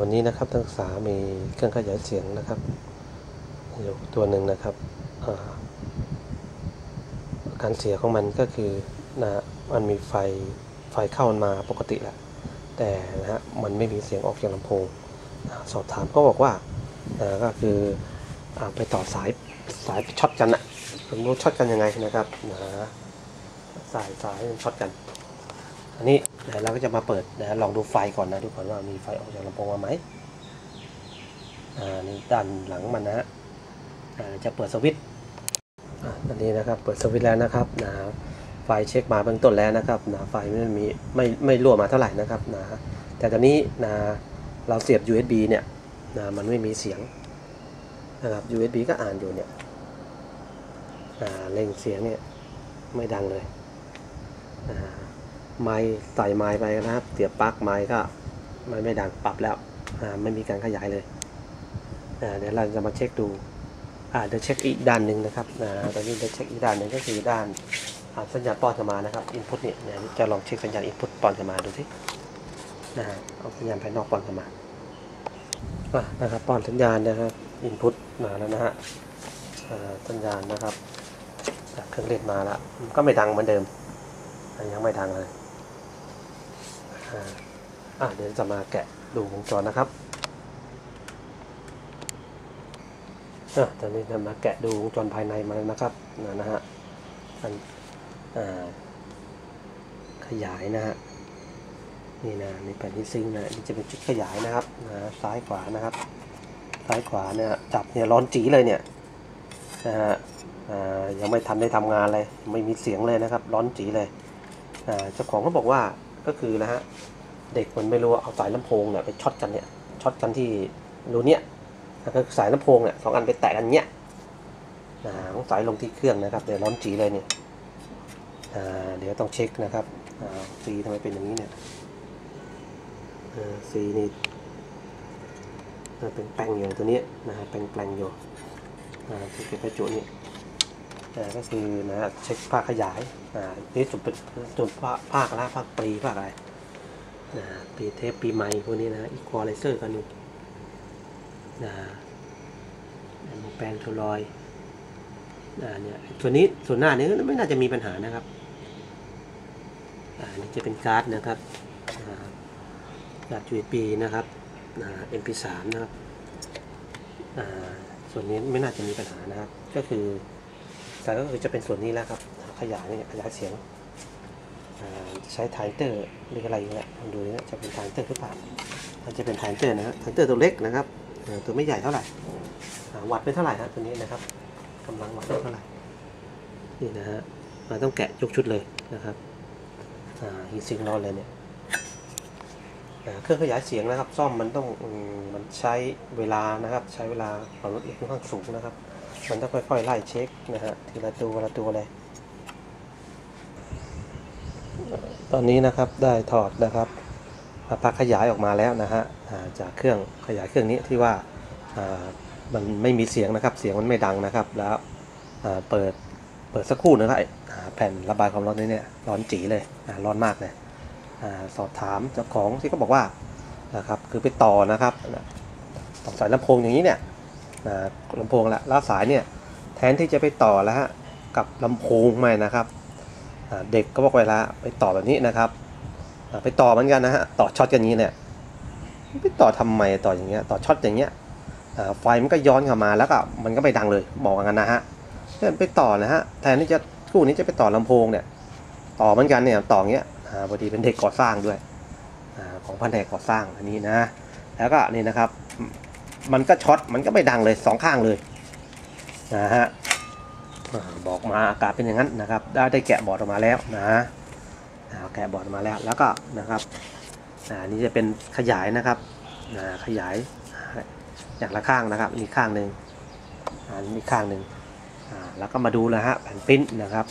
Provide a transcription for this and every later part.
วันนี้นะครับนักศึกษามีเครื่องขยายเสียงนะครับอยู่ตัวหนึ่งนะครับการเสียของมันก็คือนะมันมีไฟไฟเข้ามาปกติแหละแต่นะฮะมันไม่มีเสียงออกจากลำโพงสอบถามก็บอกว่าอ่าก็คือเอาไปต่อสายสายช็อตกันอะผมรู้ช็อตกันยังไงนะครับนะสายสายช็อตกัน อันนี้ เดี๋ยวเราก็จะมาเปิดนะลองดูไฟก่อนนะดูก่อนว่ามีไฟออกจากลำโพงมาไหมอ่านี่ด้านหลังมันนะฮะจะเปิดสวิตช์อะอันนี้นะครับเปิดสวิตช์แล้วนะครับนะไฟเช็คมาเบื้องต้นแล้วนะครับนะไฟไม่มีไม่ไม่รั่วมาเท่าไหร่นะครับนะแต่ตอนนี้นะเราเสียบ USB เนี่ยนะมันไม่มีเสียงนะครับ USB ก็อ่านอยู่เนี่ยอ่าเร่งเสียงเนี่ยไม่ดังเลยอ่า ไม้ใส่ไม้ไปนะครับ เสียบปลั๊กไม้ก็ไม่ไม่ดังปรับแล้วไม่มีการขยายเลยเดี๋ยวเราจะมาเช็คดูเดี๋ยวเช็คอีกด้านหนึ่งนะครับอ่าตอนนี้เดี๋ยวเช็คอีกด้านหนึ่งก็คือด้านสัญญาณป้อนเข้ามานะครับอินพุตเนี่ยจะลองเช็คสัญญาณอินพุตป้อนเข้ามาดูสินะฮะเอาสัญญาณภายนอกป้อนเข้ามาะนะครับป้อนสัญญาณนะครับอินพุตมาแล้วนะฮะสัญญาณนะครับเครื่องเล่นมาแล้วก็ไม่ดังเหมือนเดิมยังไม่ดังเลย อ่าเดี๋ยวจะมาแกะดูวงจรนะครับอะตอนนี้จะมาแกะดูวงจรภายในมาแล้วนะครับนะนะฮะมันอ่าขยายนะฮะนี่นะมีแผ่นที่ซิงนะนี่จะเป็นจุดขยายนะครับนะซ้ายขวานะครับ ซ้ายขวาเนี่ยจับเนี่ยร้อนจีเลยเนี่ยนะฮะอ่ายังไม่ทันได้ทำงานเลย ไม่มีเสียงเลยนะครับ ร้อนจีเลยเจ้าของเขาบอกว่า ก็คือนะฮะเด็กมันไม่รู้เอาสายลำโพงเนี่ยไปช็อตกันเนี่ยช็อตกันที่รูเนี้ยแล้วก็สายลำโพงเนี่ยสองอันไปแตะกันเนี้ยอ่าต้องสายลงที่เครื่องนะครับเดี๋ยวร้อนจีเลยเนี่ยอ่าเดี๋ยวต้องเช็คนะครับอ่าซีทำไมเป็นอย่างนี้เนี่ยอ่าซีนี่มันเป็นแปลงอยู่ตัวนี้นะฮะแปลงแปลงอยู่อ่าที่เป็นประจุนี่ ก็คือนะเช็คภาคขยายอ่านี่สุดเป็นส่วนภาคภาคละภาคปรีภาคอะไรนะปีเทปปีใหม่พวกนี้นะอีควอไลเซอร์กันอยู่นะโมแปลงโทรอยอ่าเนี่ยส่วนนี้ส่วนหน้านี้ไม่น่าจะมีปัญหานะครับอ่านี่จะเป็นการ์ดนะครับอ่าการ์ด USB นะครับอ่า MP3 นะครับอ่าส่วนนี้ไม่น่าจะมีปัญหานะครับ ก็คือ แต่ก็คือจะเป็นส่วนนี้แล้วครับ ขยายเนี่ยขยายเสียงใช้ทรานซิสเตอร์หรืออะไรอย่างเงี้ยดูนะจะเป็นทรานซิสเตอร์หรือเปล่ามันจะเป็นทรานซิสเตอร์นะฮะทรานซิสเตอร์ตัวเล็กนะครับตัวไม่ใหญ่เท่าไหร่วัดเป็นเท่าไหร่นะตัวนี้นะครับกำลังวัดได้เท่าไหร่นี่นะฮะมันต้องแกะยกชุดเลยนะครับฮีซิงรอนเลยเนี่ยเครื่องขยายเสียงนะครับ ซ่อมมันต้องมมันใช้เวลานะครับ ใช้เวลาความละเอียดค่อนข้างสูงนะครับ มันต้องค่อยๆไล่เช็คนะฮะทีละตัวละตัวเลย ตอนนี้นะครับได้ถอดนะครับปลั๊กขยายออกมาแล้วนะฮะจากเครื่องขยายเครื่องนี้ที่ว่ามันไม่มีเสียงนะครับ เสียงมันไม่ดังนะครับ แล้วเปิดเปิดสักครู่นะครับอ่าแผ่นระบายความร้อนนี้เนี่ยร้อนจีเลยร้อนมากเลยอสอบถามเจ้าของที่เขาบอกว่านะครับคือไปต่อนะครับต่อสายลำโพงอย่างนี้เนี่ย ลำโพงละแล้วสายเนี่ยแทนที่จะไปต่อแล้วฮะกับลำโพงใหม่นะครับเด็กก็บอกเวลาไปต่อแบบนี้นะครับไปต่อเหมือนกันนะฮะต่อช็อตกันอย่างนี้เนี่ยไปต่อทำไมต่ออย่างเงี้ยต่อช็อตอย่างเงี้ยไฟมันก็ย้อนเข้ามาแล้วก็มันก็ไม่ดังเลยบอกกันนะฮะไปต่อนะฮะแทนที่จะคู่นี้จะไปต่อลำโพงเนี่ยต่อเหมือนกันเนี่ยต่ออย่างเงี้ยอ่าพอดีเป็นเด็กก่อสร้างด้วยอ่าของแผนกก่อสร้างอันนี้นะ แล้วก็นี่นะครับ มันก็ช็อตมันก็ไม่ดังเลยสองข้างเลยนะฮะบอกมาอากาศเป็นอย่างนั้นนะครับ ได้ได้แกะบอร์ดออกมาแล้วนะแกะบอร์ดออกมาแล้วแล้วก็นะครับอ่านี่จะเป็นขยายนะครับขยายอย่างละข้างนะครับนี่ข้างหนึ่งอ่านี่ข้างหนึ่งอ่าแล้วก็มาดูนะฮะแผ่นปิ้นนะครับ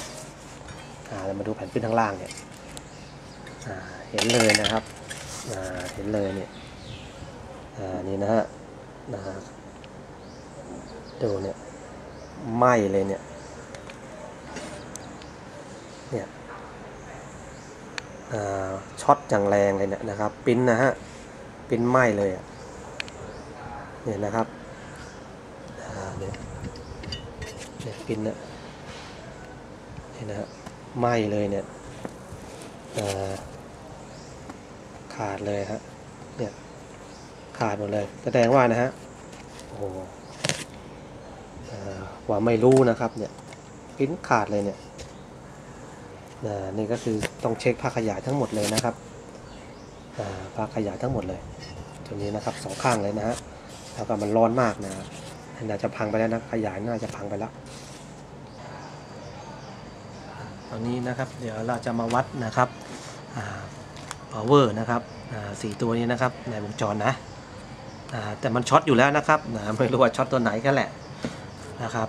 อ่าเรามาดูแผ่นปิ้นข้างล่างเนี่ยอ่าเห็นเลยนะครับอ่าเห็นเลยเนี่ยอ่านี่นะฮะ นะฮะดูเนี่ยไหม้เลยเนี่ย เนี่ยช็อตอย่างแรงเลยเนี่ยนะครับ ปิ้นนะฮะ ปิ้นไหม้เลยอะเนี่ยนะครับเนี่ยเนี่ยปินนะเนี่ยนะฮะไหม้เลยเนี่ยขาดเลยฮะเนี่ย ขาดหมดเลย แสดงว่านะฮะโอ้โหว่าไม่รู้นะครับเนี่ยปิ้นขาดเลยเนี่ยอ่านี่ก็คือต้องเช็คผ้าขยายทั้งหมดเลยนะครับอ่าผ้าขยายทั้งหมดเลย ตัวนี้นะครับสองข้างเลยนะฮะแล้วก็มันร้อนมากนะน่าจะพังไปแล้วนะขยายน่าจะพังไปแล้วตอนนี้นะครับ เดี๋ยวเราจะมาวัดนะครับ power นะครับอ่าสี่ตัวนี้นะครับในวงจรนะ แต่มันช็อตอยู่แล้วนะครับนะไม่รู้ว่าช็อตตัวไหนกันแหละนะครับ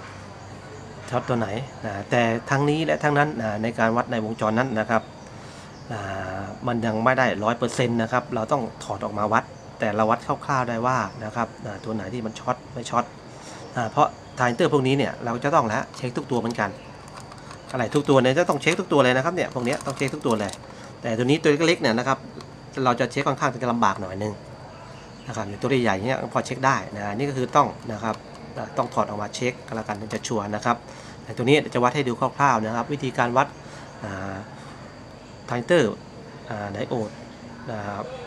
ช็อตตัวไหนนะแต่ทั้งนี้และทั้งนั้นนะในการวัดในวงจรนั้นนะครับอ่ามันยังไม่ได้ร้อยเปอร์เซ็นต์นะครับ เราต้องถอดออกมาวัด แต่เราวัดคร่าวๆได้ว่านะครับอ่าตัวไหนที่มันช็อตไม่ช็อตอ่าเพราะทรานซิสเตอร์พวกนี้เนี่ยเราจะต้องแล้วเช็คทุกตัวเหมือนกัน อะไรทุกตัวเนี่ยจะต้องเช็คทุกตัวเลยนะครับเนี่ยพวกนี้ต้องเช็คทุกตัวเลย แต่ตัวนี้ตัวเล็กๆเนี่ยนะครับเราจะเช็คค่อนข้างจะลำบากหน่อยนึง นะครับอย่างตัวใหญ่ๆเนี่ยพอเช็คได้นะนี่ก็คือต้องนะครับต้องถอดออกมาเช็คกันแล้วกันถึงจะชัวร์นะครับแต่ตัวนี้จะวัดให้ดูคร่าวๆนะครับ วิธีการวัดทรานซิสเตอร์ไดโอด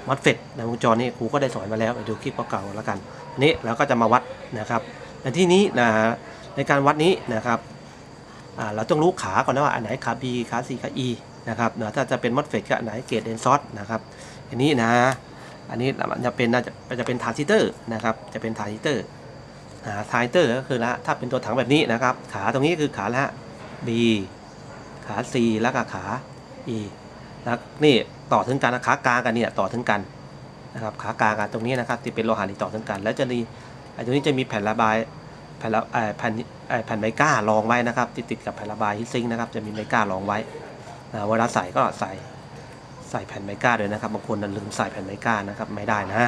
วัด FET ในวงจรนี่ครูก็ได้สอนมาแล้วไปดูคลิปเก่าๆแล้วกันอันนี้เราก็จะมาวัดนะครับในที่นี้นะในการวัดนี้นะครับเราต้องรู้ขาก่อนนะว่าอันไหนขา B ขา C ขา E นะครับเนอะถ้าจะเป็น MOSFET ก็อันไหน gate drain source นะครับอันนี้นะ อันนี้จะเป็นน่าจะจะเป็นทรานซิสเตอร์นะครับ จะเป็นทรานซิสเตอร์อ่าทรานซิสเตอร์ก็คือละถ้าเป็นตัวถังแบบนี้นะครับ ขาตรงนี้คือขาละ B ขา C แล้วก็ขา E แล้วนี่ต่อถึงกันขากลางกันเนี่ยต่อถึงกันนะครับขากลางกันตรงนี้นะครับที่เป็นโลหะที่ต่อถึงกัน แล้วจะมีไอ้ตรงนี้จะมีแผ่นระบายแผ่นละแผ่นแผ่นไมก้ารองไว้นะครับติดติดกับแผ่นระบายฮิตซิงค์นะครับจะมีไมก้ารองไว้นะเวลาใส่ก็ใส่ ใส่แผ่นไมก้าด้วยนะครับ บางคนน่ะลืมใส่แผ่นไมก้านะครับไม่ได้นะ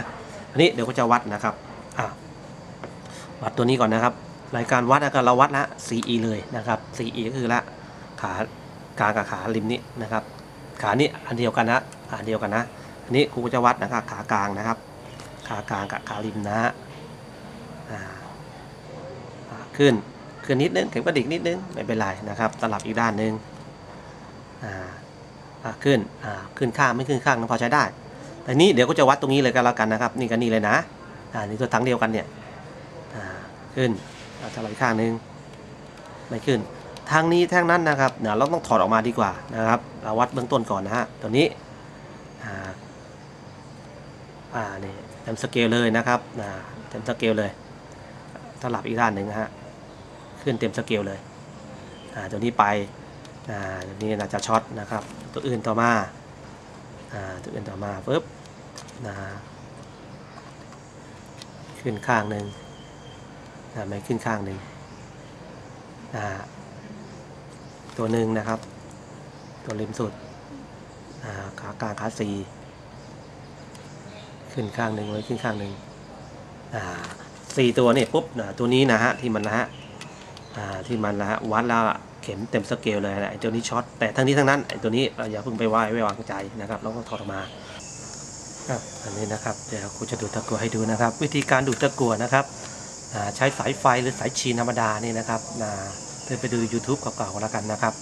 อันนี้เดี๋ยวก็จะวัดนะครับอะวัดตัวนี้ก่อนนะครับ รายการวัดนะครับเราวัดละ CE เลยนะครับ CE ก็คือละขากลางกับขาริมนี้นะครับ ขานี้อันเดียวกันนะอันเดียวกันนะอันนี้ครูก็จะวัดนะครับขากลางนะครับ ขากลางกับขาริมนะฮะอ่าขึ้นขึ้นนิดนึงเข็มกระดิกนิดนึงไม่เป็นไรนะครับ สลับอีกด้านนึงอ่า ขึ้นขึ้นข้างไม่ขึ้นข้างนะพอใช้ได้แต่นี้เดี๋ยวก็จะวัดตรงนี้เลยกันแล้วกันนะครับ นี่กับนี่เลยนะอ่านี่ตัวทั้งเดียวกันเนี่ยขึ้นอ่าสลับอีกข้างหนึ่งไม่ขึ้นทางนี้แทางนั้นนะครับเดี๋ยวเราต้องถอดออกมาดีกว่านะครับ เราวัดเบื้องต้นก่อนนะฮะตัวนี้อ่าอ่านี่เต็มสเกลเลยนะครับอ่าเต็มสเกลเลยสลับอีกด้านหนึ่งฮะขึ้นเต็มสเกลเลยอ่าตัวนี้ไป นี้น่าจจะช็อตนะครับ ตัวอื่นต่อมาอ่าตัวอื่นต่อมาปุ๊บนะขึ้นข้างหนึ่งอ่าไม่ขึ้นข้างหนึ่งอ่าตัวหนึ่งนะครับ ตัวริมสุดอ่าขากลางขาสีขึ้นข้างหนึ่งไว้ขึ้นข้างหนึ่งอ่าสี่ตัวนี่ปุ๊บนะตัวนี้นะฮะที่มันนะฮะอ่าที่มันนะฮะวัดแล้ว เข็มเต็มสเกลเลยนะไอ้ตัวนี้ช็อตแต่ทั้งนี้ทั้งนั้นไอ้ตัวนี้เราอย่าเพิ่งไปไหว้ไว้วางใจนะครับเราก็ถอดออกมาครับอันนี้นะครับเดี๋ยวครูจะดูดตะกั่วให้ดูนะครับ วิธีการดูดตะกั่วนะครับใช้สายไฟหรือสายชีนธรรมดานี่นะครับเดินไปดู YouTube เก่าๆแล้วกันนะครับ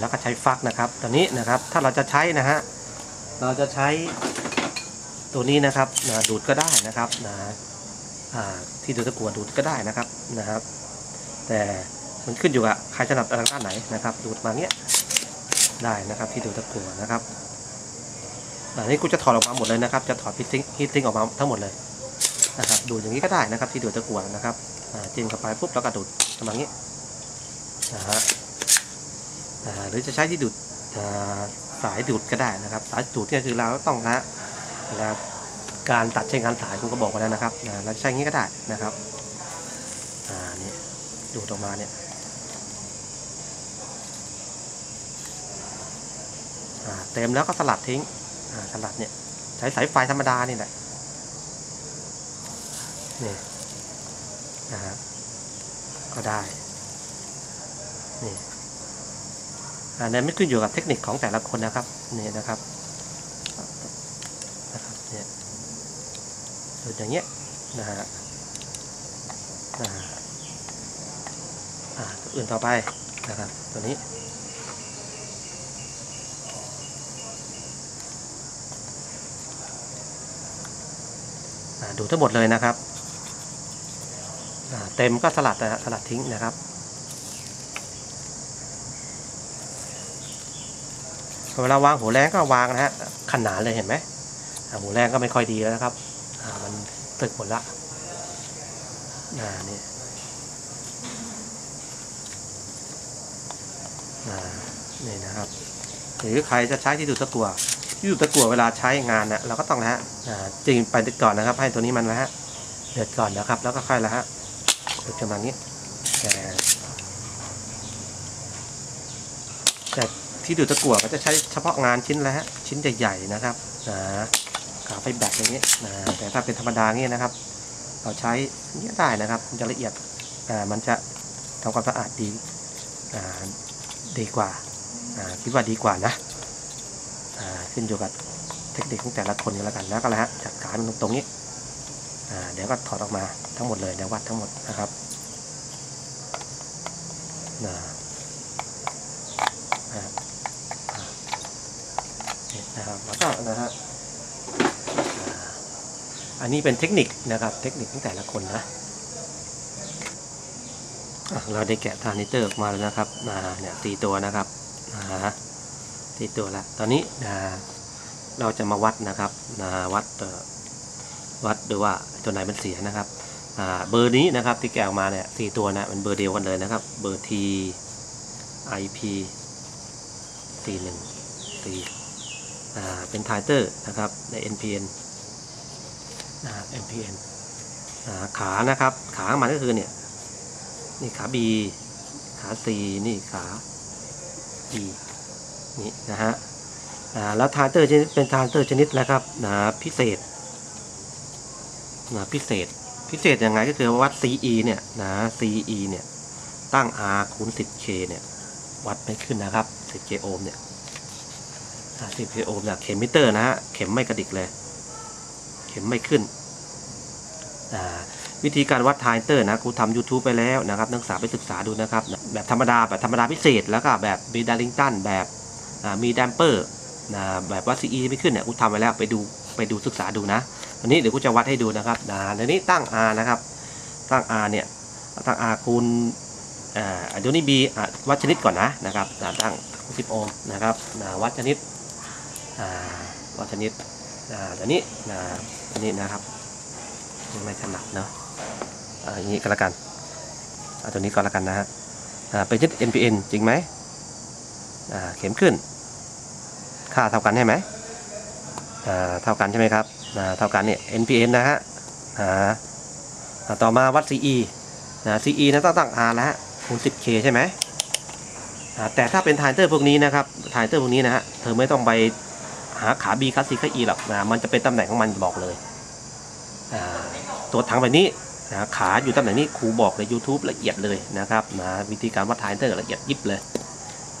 แล้วก็ใช้ฟักนะครับ ตอนนี้นะครับถ้าเราจะใช้นะฮะเราจะใช้ตัวนี้นะครับดูดก็ได้นะครับนะที่ดูดตะกั่วดูดก็ได้นะครับนะครับ แต่ มันขึ้นอยู่กับใครถนัดทางด้านไหนนะครับ ดูดมาเนี้ยได้นะครับที่ดูดตะกั่วนะครับอันนี้กูจะถอดออกมาหมดเลยนะครับ จะถอดพิซิงฮิตซิงออกมาทั้งหมดเลยนะครับดูอย่างนี้ก็ได้นะครับที่ดูดตะกั่วนะครับจิ้มเข้าไปปุ๊บแล้วก็ดูดประมาณนี้นะฮะหรือจะใช้ที่ดูดสายดูดก็ได้นะครับ สายดูดเนี่ยคือเราต้องนะนะการตัดเช่นการสายคุณก็บอกไว้แล้วนะครับเราใช้อย่างนี้ก็ได้นะครับอ่านี่ดูดออกมาเนี่ย อ่า เต็มแล้วก็สลัดทิ้งสลัดเนี่ยใช้สายไฟธรรมดานี่แหละนี่นะฮะก็ได้นี่อันนี้ไม่ขึ้นอยู่กับเทคนิคของแต่ละคนนะครับนี่นะครับนะครับเนี่ยดูอย่างเงี้ยนะฮะอ่าอ่าอื่นต่อไปนะครับตัวนี้ ดูทั้งหมดเลยนะครับเต็มก็สลัดสลัดทิ้งนะครับ เวลาวางหัวแรงก็วางนะฮะขนานเลยเห็นไหมหัวแรงก็ไม่ค่อยดีแล้วนะครับมันตึกหมดละอ่านี่นี่นะครับ หรือใครจะใช้ที่ดูดตะกั่ว ที่ดูดตะกั่วเวลาใช้งานนะเราก็ต้องนะฮะอ่าจริงไปก่อนนะครับ ให้ตัวนี้มันนะฮะเดือดก่อนนะครับ แล้วก็ค่อยละฮะดูดประมาณนี้แต่แต่ที่ดูดตะกั่วก็จะใช้เฉพาะงานชิ้นละฮะชิ้นใหญ่ๆนะครับนะกาไฟแบตอย่างนี้นะแต่ถ้าเป็นธรรมดาเงี้ยนะครับ เราใช้อย่างนี้ได้นะครับมันจะละเอียดอ่ามันจะทำความสะอาดดีอ่าดีกว่าอ่าคิดว่าดีกว่านะ ขึ้นอยู่กับเทคนิคของแต่ละคนกันแล้วกันนะก็แล้วฮะจัดการมันตรงนี้เดี๋ยวก็ถอดออกมาทั้งหมดเลยเดี๋ยววัดทั้งหมดนะครับนะนะครับแล้วก็นะฮะอันนี้เป็นเทคนิคนะครับ เทคนิคของแต่ละคนนะเราได้แกะทรานซิสเตอร์ออกมาแล้วนะครับเนี่ยสี่ตัวนะครับอ่า สี่ตัวละตอนนี้อ่าเราจะมาวัดนะครับอ่าวัดวัดดูว่าตัวไหนมันเสียนะครับเบอร์นี้นะครับที่แกะออกมาเนี่ยสี่ตัวนะมันเบอร์เดียวกันเลยนะครับ เบอร์ T IP สี่หนึ่งสี่เป็นไทเตอร์นะครับใน NPN นะ NPN อ่าขานะครับ ขาของมันก็คือเนี่ยนี่ขา B ขา C นี่ขา E นี่นะฮะอ่าแล้วทรานซิสเตอร์ชนิดเป็นทรานซิสเตอร์ชนิดแล้วครับนะพิเศษนะพิเศษพิเศษยังไงก็คือวัด CE เนี่ยนะ CE เนี่ยตั้ง R คูณ 10K เนี่ยวัดไม่ขึ้นนะครับ 10K โอห์มเนี่ย 10K โอห์มเนี่ยเข็มมิเตอร์นะฮะเข็มไม่กระดิกเลย เข็มไม่ขึ้นอ่าวิธีการวัดทรานซิสเตอร์นะครูทำ YouTube ไปแล้วนะครับนักศึกษาไปศึกษาดูนะครับ แบบธรรมดาแบบธรรมดาพิเศษแล้วก็แบบมี Darlington แบบ มี damper นะแบบวัด CE ไม่ขึ้นเนี่ยครูทำไปแล้วไปดูไปดูศึกษาดูนะวันนี้เดี๋ยวครูจะวัดให้ดูนะครับนะเดี๋ยวนี้ตั้ง R นะครับตั้ง R เนี่ยตั้ง R คูณอ่าเดี๋ยวนี้ B วัดชนิดก่อนนะนะครับนะตั้ง 10 โอห์มนะครับนะวัดชนิดอ่าวัดชนิดอ่าเดี๋ยวนี้นะอันนี้นะครับไม่ถนัดเนาะอ่าอย่างนี้ก็แล้วกันเอาตัวนี้ก็แล้วกันนะฮะอ่าเป็นชนิด NPN จริงไหม เข็มขึ้น ค่าเท่ากันใช่ไหมเท่ากันใช่ไหมครับเท่ากันเนี่ย NPN นะฮะต่อมาวัด CE นะ CE นะต้องตั้ง R แล้วฮะคูณ 10K ใช่ไหมแต่ถ้าเป็นทรานซิสเตอร์พวกนี้นะครับทรานซิสเตอร์พวกนี้นะฮะเธอไม่ต้องไปหาขา B ขา C ขา E หรอกนะมันจะเป็นตำแหน่งของมันบอกเลยตัวถังแบบนี้นะขาอยู่ตำแหน่งนี้ครูบอกใน YouTube ละเอียดเลยนะครับนะวิธีการวัดทรานซิสเตอร์ละเอียดยิบเลย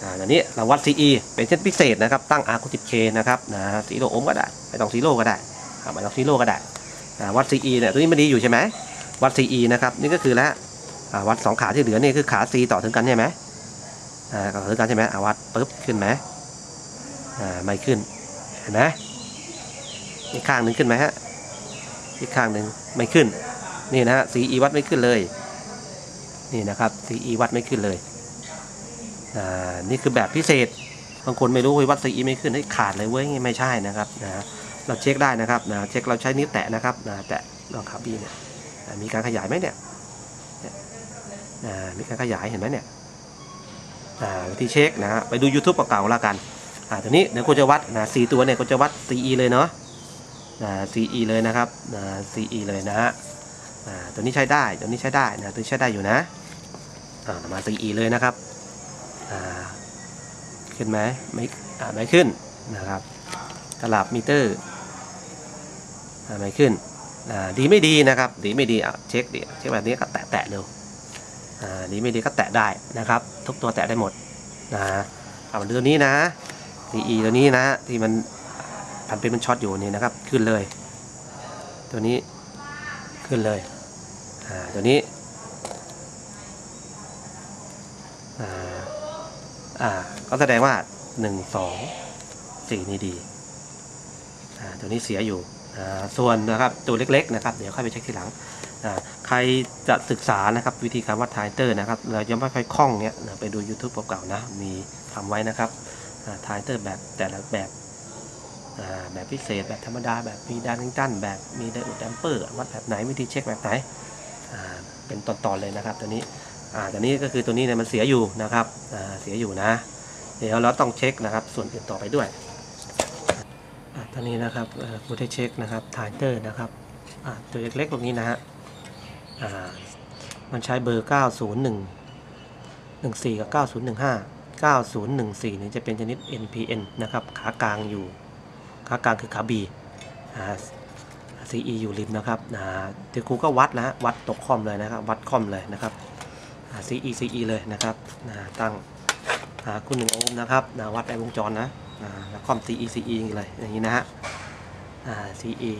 อ่าอันนี้เราวัด CE เป็นเช่นพิเศษนะครับ ตั้ง R คูณ 10K นะครับนะ zero โอห์มก็ได้ไม่ต้อง zero ก็ได้ไม่ต้องซีโร่ก็ได้วัด CE เนี่ยตัวนี้มันดีอยู่ใช่ไหมวัด CE นะครับนี่ก็คือแล้ววัดสองขาที่เหลือนี่คือขา C ต่อถึงกันใช่ไหมอ่าต่อถึงกันใช่ไหมวัดปุ๊บขึ้นไหมอ่าไม่ขึ้นเห็นไหมอีกข้างหนึ่งขึ้นไหมฮะอีกข้างหนึ่งไม่ขึ้นนี่นะฮะ CE วัดไม่ขึ้นเลยนี่นะครับ CE วัดไม่ขึ้นเลย อ่านี่คือแบบพิเศษ บางคนไม่รู้ว่าวัด CE ไม่ขึ้นให้ขาดเลยเว้ยไม่ใช่นะครับนะเราเช็คได้นะครับนะเช็คเราใช้นิ้วแตะนะครับนะแตะลองขาบีเนี่ยมีการขยายไหมเนี่ยมีการขยายเห็นไหมเนี่ยอ่าวิธีเช็คนะฮะไปดู YouTube เก่าๆแล้วกันอ่าตัวนี้เดี๋ยวกูจะวัดนะสี่ตัวเนี่ยกูจะวัด CE เลยเนาะนะ CE เลยนะครับนะ CE เลยนะฮะตัวนี้ใช้ได้ตัวนี้ใช้ได้นะตัวนี้ใช้ได้อยู่นะอ่ามา CE เลยนะครับ ขึ้นไหมไม่ไม่ขึ้นนะครับตลับมิเตอร์ไม่ขึ้นดีไม่ดีนะครับ ดีไม่ดีเช็คดิเช็คแบบนี้ก็แตะแตะเร็วดีไม่ดีก็แตะได้นะครับ ทุกตัวแตะได้หมดนะเอาตัวนี้นะ CE ตัวนี้นะที่มันพันเป็นมันช็อตอยู่นี่นะครับ ขึ้นเลย ตัวนี้ขึ้นเลยตัวนี้ อ่า ก็แสดงว่าหนึ่งสองสี่นี่ดีตัวนี้เสียอยู่ส่วนนะครับตัวเล็กๆนะครับเดี๋ยวค่อยไปเช็คทีหลังใครจะศึกษานะครับวิธีการวัดทรานซิสเตอร์นะครับเรายังไม่ค่อยคล่องเนี้ยไปดู YouTube เก่าๆนะมีทำไว้นะครับทรานซิสเตอร์แบบแต่ละแบบแบบพิเศษแบบธรรมดาแบบมีดานิงตันแบบมีไดอุดแดมเปอร์วัดแบบไหนวิธีเช็คแบบไหนเป็นตอนๆเลยนะครับตัวนี้อ่าตัวนี้ก็คือตัวนี้เนี่ยมันเสียอยู่นะครับเสียอยู่นะ เดี๋ยวเราต้องเช็คนะครับ ส่วนอื่นต่อไปด้วยอตัวนี้นะครับเอ่อกูได้เช็คนะครับไทเตอร์นะครับตัวเล็กๆตรงนี้นะฮะมันใช้เบอร์ 9014 กับ 9015 9014นี่จะเป็นชนิด NPN นะครับ ขากลางอยู่ ขากลางคือขา B อ่า CE อยู่ริมนะครับอ่าเดี๋ยวครูก็วัดนะวัดตกคอมเลยนะครับ วัดคอมเลยนะครับอ่า CE CE เลยนะครับอ่าตั้งาคุณหนึ่งโอห์มนะครับอ่าวัดในวงจรนะอ่าแล้วคอม CE CE เลยอย่างนี้นะฮะอ่า CE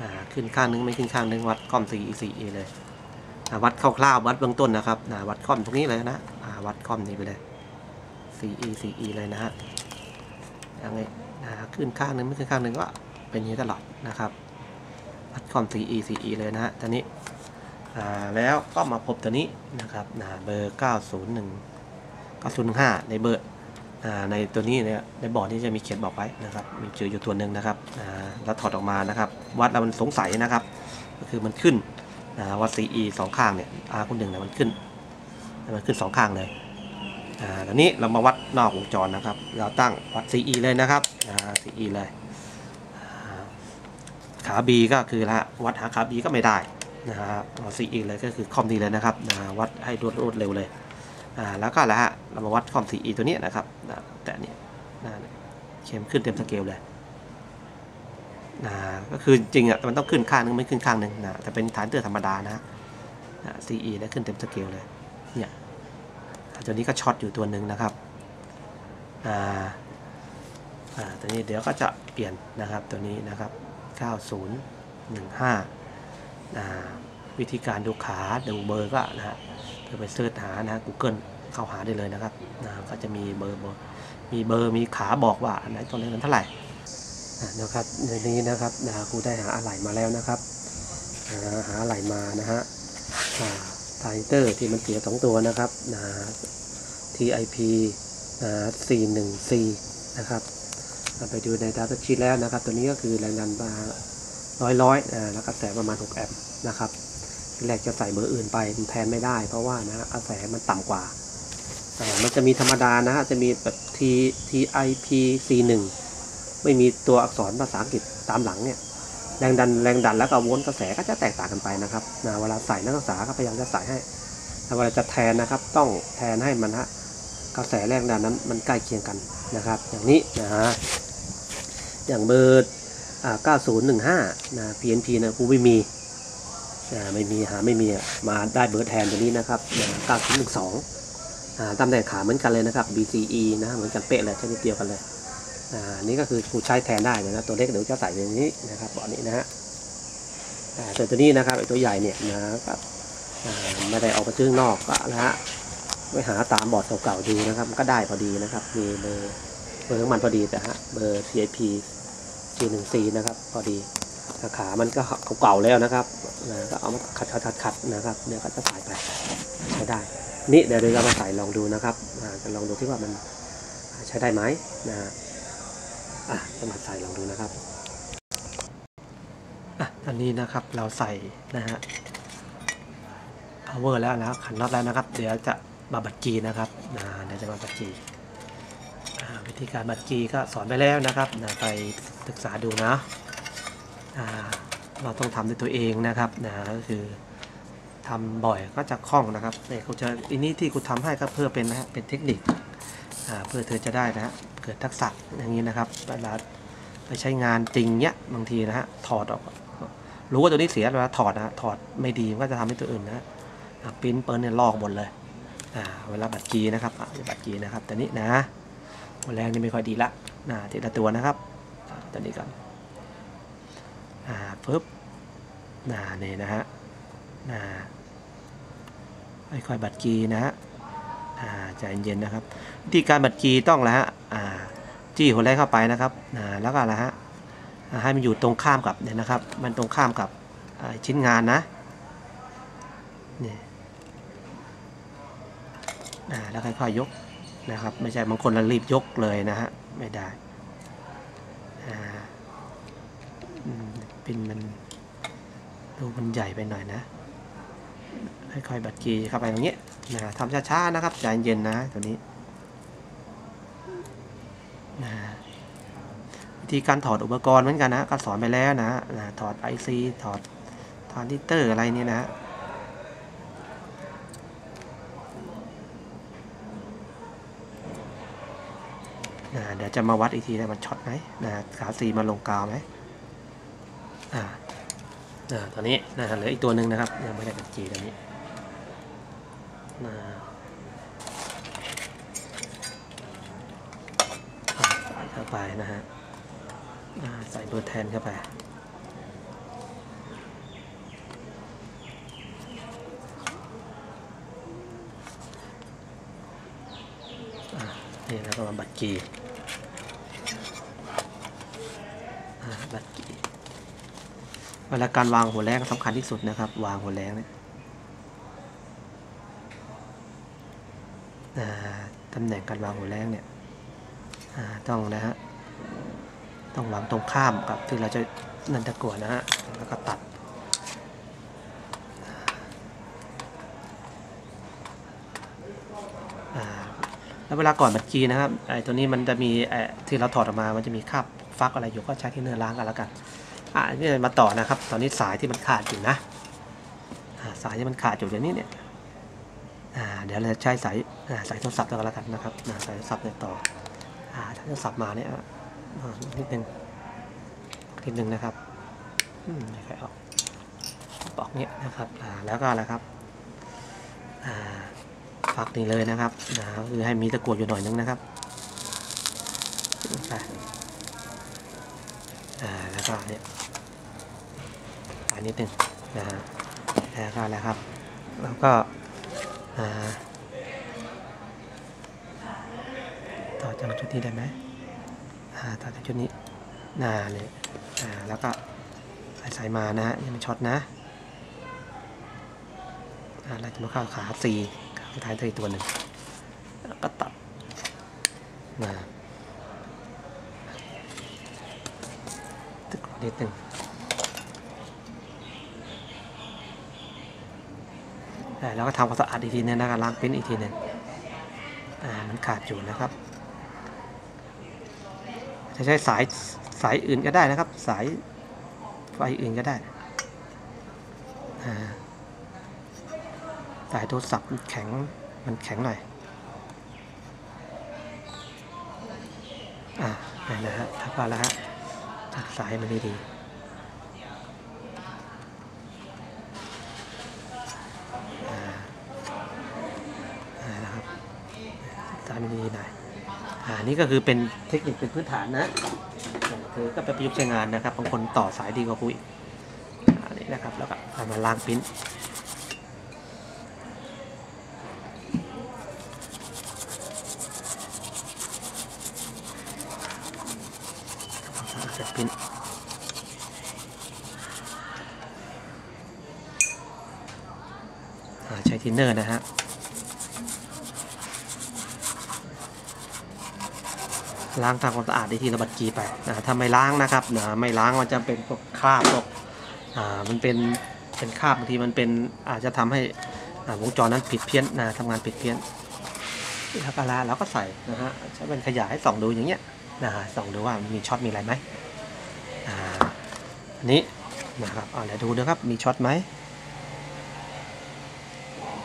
อ่าขึ้นข้างนึงไม่ขึ้นข้างนึงวัดคอม CE CE เลยวัดคร่าวๆวัดเบื้องต้นนะครับอ่าวัดคอมตรงนี้เลยนะอ่าวัดคอมนี้ไปเลย CE CE เลยนะฮะอย่างนี้อ่าขึ้นข้างนึงไม่ขึ้นข้างนึงก็เป็นอย่างนี้ตลอดนะครับวัดคอม CE CE เลยนะฮะตอนนี้แล้วก็มาพบตัวนี้นะครับนะเบอร์ 901 905ในเบอร์ในตัวนี้เนี่ยในบอร์ดนี้จะมีเขียนบอกไว้นะครับ มีชื่ออยู่ตัวหนึ่งนะครับอ่าแล้วถอดออกมานะครับ วัดแล้วมันสงสัยนะครับ ก็คือมันขึ้นวัด CE สองข้างเนี่ย R คุณหนึ่งเนี่ยมันขึ้น มันขึ้นสองข้างเลยอ่าตอนนี้เรามาวัดนอกวงจรนะครับ เราตั้งวัด CE เลยนะครับ CE เลยอ่าขา B ก็คือละวัดหาขา B ก็ไม่ได้นะฮะเอา CE เลยก็คือคอมดีเลยนะครับวัดให้รวดเร็วเลย อ่าแล้วก็แล้วฮะเรามาวัดคอม CE ตัวนี้นะครับนะแต่เนี้ยนะเข้มขึ้นเต็มสเกลเลยนะก็คือจริงอะมันต้องขึ้นข้างนึงไม่ขึ้นข้างนึงนะแต่เป็นทรานซิสเตอร์ธรรมดานะนะ CE ได้ขึ้นเต็มสเกลเลยเนี่ยตัวนี้ก็ช็อตอยู่ตัวหนึ่งนะครับอ่าอ่าตัวนี้เดี๋ยวก็จะเปลี่ยนนะครับตัวนี้นะครับ 9015อ่าวิธีการดูขาดูเบอร์ก็นะฮะ เธอไปเสิร์ชหานะ Google เข้าหาได้เลยนะครับนะก็จะมีเบอร์บมีเบอร์มีขาบอกว่าอันไหนตัวไหนมันเท่าไหร่นะครับในนี้นะครับนะครูได้หาอะไหล่มาแล้วนะครับหาอะไหล่มานะฮะทรานซิสเตอร์ที่มันเสียสองตัวนะครับนะ TIP นะ41 C นะครับไปดูใน Data Sheet แล้วนะครับ ตัวนี้ก็คือแรงดันมาร้อยร้อยแล้วกระแสประมาณ 6 แอมป์นะครับ แรกจะใส่เบอร์อื่นไปมันแทนไม่ได้ เพราะว่านะกระแสมันต่ำกว่าอ่มันจะมีธรรมดานะฮะจะมีแบบ T TIP C1 ไม่มีตัวอักษรภาษาอังกฤษตามหลังเนี่ยแรงดันแรงดันแล้วก็วลต์กระแสก็จะแตกต่างกันไปนะครับนะเวลาใส่นักศึกษาก็พยายามจะใส่ให้แต่เวลาจะแทนนะครับ ต้องแทนให้มันฮะกระแสแรงดันนั้นมันใกล้เคียงกันนะครับ อย่างนี้นะฮะอย่างเบอร์9015นะ PNP นะกูไม่มี ไม่มีหาไม่มีมาได้เบอร์แทนตัวนี้นะครับ9012ตำแหน่งขาเหมือนกันเลยนะครับ BCE นะเหมือนกันเป๊ะเลยชนิดเดียวกันเลยอ่านี่ก็คือกูใช้แทนได้เลยนะตัวเล็กเดี๋ยวจะใส่อย่างนี้นะครับเบอร์นี้นะฮะอ่าแต่ตัวนี้นะครับตัวใหญ่เนี่ยนะครับไม่ได้ออกมาซื้อนอกก็นะฮะไปหาตามบอร์ดเก่าๆดูนะครับมันก็ได้พอดีนะครับ มีเบอร์เบอร์ของมันพอดีแต่ฮะเบอร์ CIP G1C นะครับพอดี ขามันก็เก่าๆแล้วนะครับนะก็เอามาขัดขัดขัดขัดนะครับเดี๋ยวก็จะใส่ไปใช้ได้ นี่เดี๋ยวเรามาใส่ลองดูนะครับจะลองดูที่ว่ามันใช้ได้ไหมนะฮะอะจะมาใส่ลองดูนะครับอะตอนนี้นะครับเราใส่นะฮะ power แล้วนะขันน็อตแล้วนะครับ เดี๋ยวจะมาบัดจีนะครับนะเดี๋ยวจะมาบัดจีวิธีการบัตจีก็สอนไปแล้วนะครับนะไปศึกษาดูนะ เราต้องทำด้วยตัวเองนะครับนะก็คือทำบ่อยก็จะคล่องนะครับเนี่ยกูจะอันนี้ที่กูทำให้ก็เพื่อเป็นนะฮะเป็นเทคนิคเพื่อเธอจะได้นะฮะเกิดทักษะอย่างนี้นะครับเวลาไปใช้งานจริงเนี้ยบางทีนะฮะถอดออกรู้ว่าตัวนี้เสียเวลาถอดนะฮะถอดไม่ดีมันก็จะทำให้ตัวอื่นนะฮะปิ้นเปิลเนี่ยลอกหมดเลยเวลาบัตรจีนะครับอ่าบัตรจีนะครับแต่นี้นะแรงนี่ไม่ค่อยดีละนะทีละตัวนะครับตัวนี้ก่อน อ่าปึ๊บนะนี่นะฮะนะค่อยๆบัดกีนะฮะอ่าใจเย็นๆนะครับวิธีการบัดกีต้องแล้วฮะอ่าจี้หัวแรกเข้าไปนะครับอ่าแล้วก็อะไรฮะอ่าให้มันอยู่ตรงข้ามกับเนี่ยนะครับ มันตรงข้ามกับชิ้นงานนะนี่อ่าแล้วค่อยๆยกนะครับ ไม่ใช่บางคนเรารีบยกเลยนะฮะ ไม่ได้ ปินมันดูมันใหญ่ไปหน่อยนะค่อยๆบัดกีเข้าไปตรงนี้นะทำช้าๆนะครับใจเย็นนะตัวนี้นะวิธีการถอดอุปกรณ์เหมือนกันนะก็สอนไปแล้วนะนะถอด IC ถอดทรานซิสเตอร์อะไรนี่นะนะเดี๋ยวจะมาวัดอีกทีนะมันช็อตไหมนะขาซีมาลงกาวไหม อ่าอ่าตอนนี้นะเหลืออีกตัวหนึ่งนะครับยังไม่ได้บัดกรีตัวนี้นะใส่เข้าไปนะฮะใส่เบอร์แทนเข้าไปนี่แล้วก็บัตรกีอ่าบัตรกี เวลาการวางหัวแรงสำคัญที่สุดนะครับ วางหัวแรงเนี่ยตำแหน่งการวางหัวแรงเนี่ยต้องนะฮะต้องวางตรงข้ามกับที่เราจะนันตะกัวนะฮะแล้วก็ตัด แล้วเวลาก่อนบัดกีนะครับไอ้ตัวนี้มันจะมีไอ้ที่เราถอดออกมา มันจะมีคราบฟักอะไรอยู่ก็ใช้ที่เนื้อล้างกันแล้วกัน อ่านี่มาต่อนะครับ ตอนนี้สายที่มันขาดอยู่นะสายที่มันขาดอยู่เดี๋ยวนี้เนี่ยเดี๋ยวเราจะใช้สายสายโทรศัพท์แล้วกันนะครับสายโทรศัพท์เนี่ยต่ออ่าถ้าโทรศัพท์มาเนี่ยนิดนึงนิดนึงนะครับไม่ค่อยออกปอกเนี้ยนะครับแล้วก็อะไรครับอ่าฟักนี่เลยนะครับนะคือให้มีตะกั่วอยู่หน่อยนึงนะครับไป อ่าเนี่ยอันนิดนึงนะฮะแล้วก็อะไรครับ แล้วก็ต่อจากจุดนี้ได้ไหมต่อจากจุดนี้น่าเลยอ่าแล้วก็ใส่มานะฮะนี่มันช็อตนะเราจะมาเข้าขาสี่ขาท้ายตัวอีกตัวหนึ่งแล้วก็ตัดมาตึกนิดหนึ่ง อ่าแล้วก็ทำความสะ อีกทีนึงนะครับล้างปริ้นอีกทีหนึ่งอ่ามันขาดอยู่นะครับ จะใช้สายสายอื่นก็ได้นะครับ สายไฟอื่นก็ได้อ่าสายโทรศัพท์แข็งมันแข็งหน่อยอ่านี่นะฮะถ้าพอแล้วฮะจัดสายมันดีๆ อ่าอ่านะครับตามนี้หน่อยอ่า นี่ก็คือเป็นเทคนิคเป็นพื้นฐานนะคือก็ไปประยุกต์ใช้งานนะครับบางคนต่อสายดีกว่ากูอีกอันนี้นะครับแล้วก็เอามาล้างปริ้นเอาเสร็จปริ้นอ่าใช้ทินเนอร์นะฮะ ล้างทำความสะอาดได้ทีละบัดกีไปนะถ้าไม่ล้างนะครับนะไม่ล้างมันจะเป็นพวกคราบพวกอ่ามันเป็นเป็นคราบบางทีมันเป็นอาจจะทำให้อ่าวงจรนั้นผิดเพี้ยนนะทำงานผิดเพี้ยนแล้วก็ลาเราก็ใส่นะฮะใช้เป็นขยายให้ส่องดูอย่างเงี้ยนะฮะส่องดูว่ามีช็อตมีอะไรไหมอ่าอันนี้นะครับเอาเดี๋ยวดูนะครับมีช็อตไหม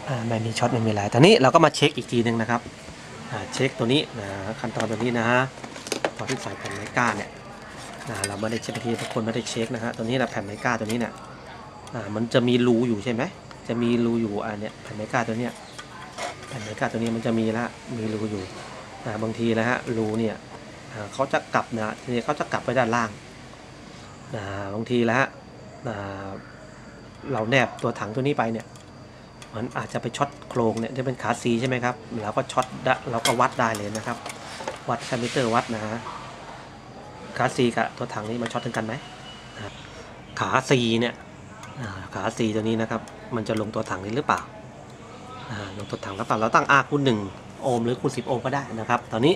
อ่าไม่มีช็อตไม่มีอะไรตอนนี้เราก็มาเช็คอีกทีหนึ่งนะครับ เช็คตัวนี้นะขั้นตอนตัวนี้นะฮะตอนที่ใส่แผ่นไมก้าเนี่ยนะเราไม่ได้เช็คทีทุกคนไม่ได้เช็คนะฮะตัวนี้นะแผ่นไมก้าตัวนี้เนี่ยอ่ามันจะมีรูอยู่ใช่ไหมจะมีรูอยู่อ่าเนี่ยแผ่นไมก้าตัวเนี้ยแผ่นไมก้าตัวนี้มันจะมีละมีรูอยู่อ่าบางทีนะฮะรูเนี่ยอ่าเขาจะกลับนะทีนี้เขาจะกลับไปด้านล่างอ่าบางทีแล้วฮะอ่าเราแนบตัวถังตัวนี้ไปเนี่ย มันอาจจะไปช็อตโครงเนี่ยที่เป็นขา C ใช่ไหมครับเราก็ช็อตเราก็วัดได้เลยนะครับ วัดใช้มิเตอร์วัดนะฮะขา C กับตัวถังนี้มันช็อตถึงกันไหมขา C เนี่ยขา C ตัวนี้นะครับ มันจะลงตัวถังนี้หรือเปล่าลงตัวถังหรือเปล่าเราตั้ง R คูณ1โอห์มหรือคูณ10 โอห์มก็ได้นะครับ ตอนนี้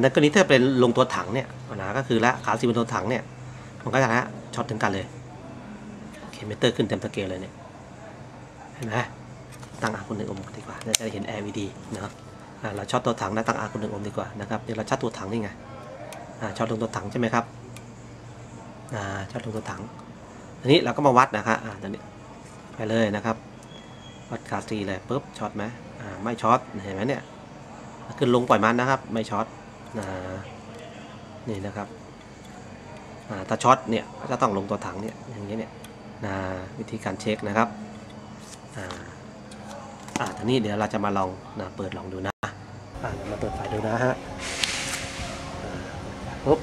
ในกรณีถ้าเป็นลงตัวถังเนี่ยนะก็คือละขา C เป็นตัวถังเนี่ยมันก็จะละช็อตถึงกันเลยเข็มมิเตอร์ขึ้นเต็มสเกลเลยเนี่ยเห็นไหม ตั้ง R คูณ1โอห์มดีกว่าน่าจะเห็น LED นะครับอ่าเราช็อตตัวถังนะตั้ง R คูณ1โอห์มดีกว่านะครับเดี๋ยวเราช็อตตัวถังนี่ไงช็อตลงตัวถังใช่ไหมครับช็อตลงตัวถังอันนี้เราก็มาวัดนะครับอ่าตอนนี้ไปเลยนะครับวัดขา C เลยปุ๊บช็อตไหมไม่ช็อตเห็นไหมเนี่ยขึ้นลงปล่อยมันนะครับ ไม่ช็อตนี่นะครับถ้าช็อตเนี่ยก็จะต้องลงตัวถังเนี่ยอย่างนี้เนี่ยวิธีการเช็คนะครับอ่า อ่าทีนี้เดี๋ยวเราจะมาลองนะเปิดลองดูนะอ่าเดี๋ยวมาเปิดไฟดูนะฮะปุ๊บ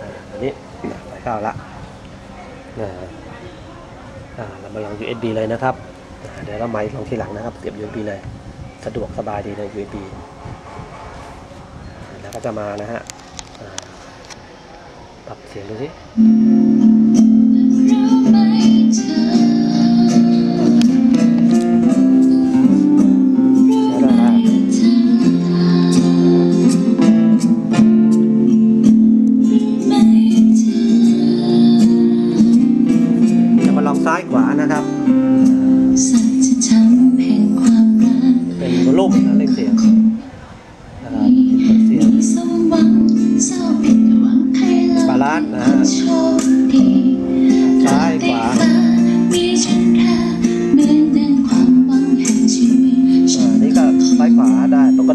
อ่าอันนี้ไฟเข้าละนะอ่าเรามาลอง USB เลยนะครับเดี๋ยวเราไม้ลองทีหลังนะครับเสียบ USB เลยสะดวกสบายดีเลย USB แล้วก็จะมานะฮะปรับเสียงดูสิ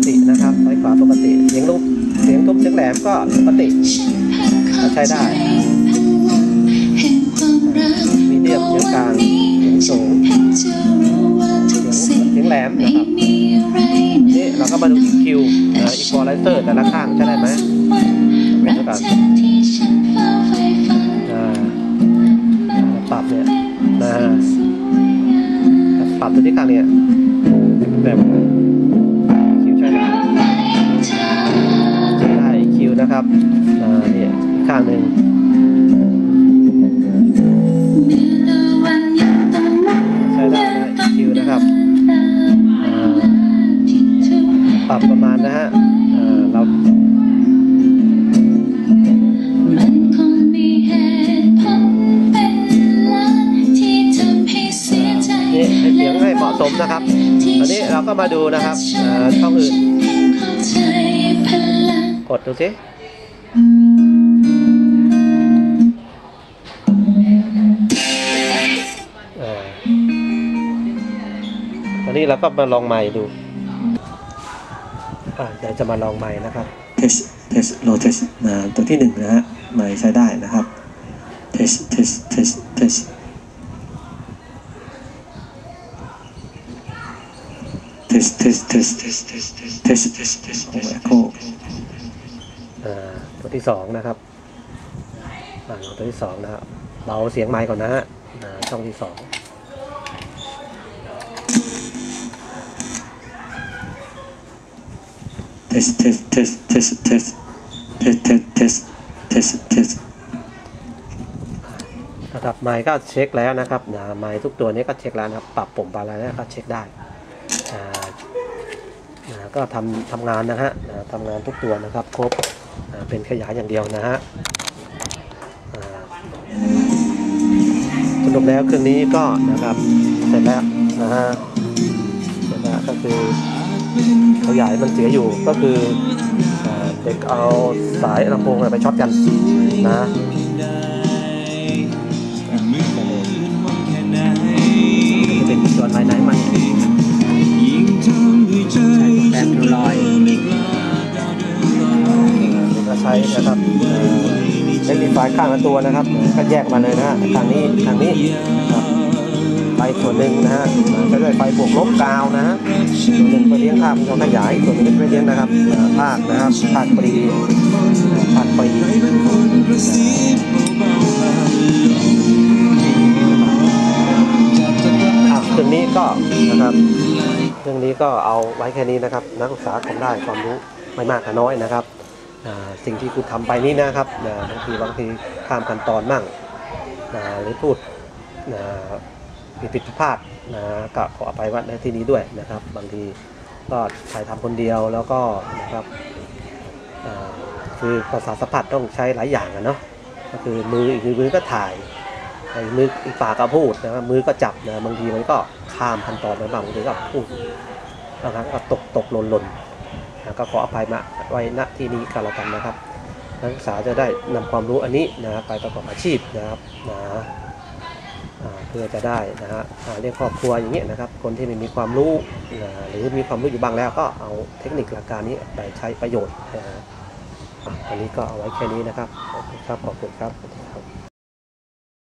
ตินะครับซ้ายขวาปกติ เสียงลูกเสียงทุบเสียงแหลมก็ปกติก็ใช้ได้มีเดียมเสียงกลางเสียงสูงเสียงแหลมนะครับนี่เราก็มาดูอีคิวอีควอไลเซอร์แต่ละข้างใช่ไหมเป็นตัวการปรับเนี่ยนะปรับตัวที่กลางเนี่ยแบบ เราก็มาดูนะครับช่องอื่น กดดูสิตอนนี้เราก็มาลองใหม่ดูอ่าเดี๋ยวจะมาลองใหม่นะครับ test test low test นะตัวที่หนึ่งนะฮะไม่ใช้ได้นะครับ test test test test test test test test test test test test โอ้ echo อ่าตัวที่สองนะครับอ่าลองตัวที่สองนะครับเบาเสียงไมค์ก่อนนะฮะอ่าช่องที่สอง test test test test test test test test test test นะครับไมค์ก็เช็คแล้วนะครับอ่าไมค์ทุกตัวนี้ก็เช็คแล้วนะครับ ปรับปุ่มปรับอะไรแล้วก็เช็คได้อ่า อ่าก็ทำทำงานนะฮะอ่าทำงานทุกตัวนะครับครบเป็นขยายอย่างเดียวนะฮะสรุปแล้วเครื่องนี้ก็นะครับเสร็จแล้วนะฮะเสร็จแล้วก็คือขยายมันเสียอยู่ก็คือเด็กเอาสายลำโพงไปช็อตกันนะ แบนลอยก็ใช้นะครับเอ่อไม่มีไฟข้างละตัวนะครับ ก็แยกมาเลยนะฮะทางนี้ทางนี้ไฟส่วนหนึ่งนะฮะก็ด้วยไฟบวกลบกาวนะฮะส่วนหนึ่งไปเลี้ยงภาพจอขยายส่วนหนึ่งไปเลี้ยงนะครับภาคนะครับภาคปรีภาคปรี นี้ก็นะครับ เรื่องนี้ก็เอาไว้แค่นี้นะครับ นักศึกษาคงได้ความรู้ไม่มากก็น้อยนะครับสิ่งที่คุณทำไปนี้นะครับบางทีบางทีข้ามขั้นตอนมั่งหรือพูดอ่าผิดผิดพลาดนะก็ขออภัยไว้ในที่นี้ด้วยนะครับ บางทีก็ใช้ทำคนเดียวแล้วก็นะครับคือภาษาสัมผัสต้องใช้หลายอย่างอะเนาะก็คือมืออีกมือก็ถ่าย อีกมืออีกปากก็พูดนะครับมือก็จับนะบางทีมันก็ข้ามขั้นตอนไปบ้างบางทีก็พูดบางครั้งก็ตกตกหล่นหล่นนะก็ขออภัยมาไว้ณที่นี้กันแล้วกันนะครับ นักศึกษาจะได้นำความรู้อันนี้นะไปประกอบอาชีพนะครับนะเพื่อจะได้นะฮะเรียกครอบครัวอย่างเงี้ยนะครับ คนที่ไม่มีความรู้นะหรือมีความรู้อยู่บ้างแล้วก็เอาเทคนิคหลักการนี้ไปใช้ประโยชน์นะฮะอันนี้ก็เอาไว้แค่นี้นะครับขอบคุณครับขอบคุณครับ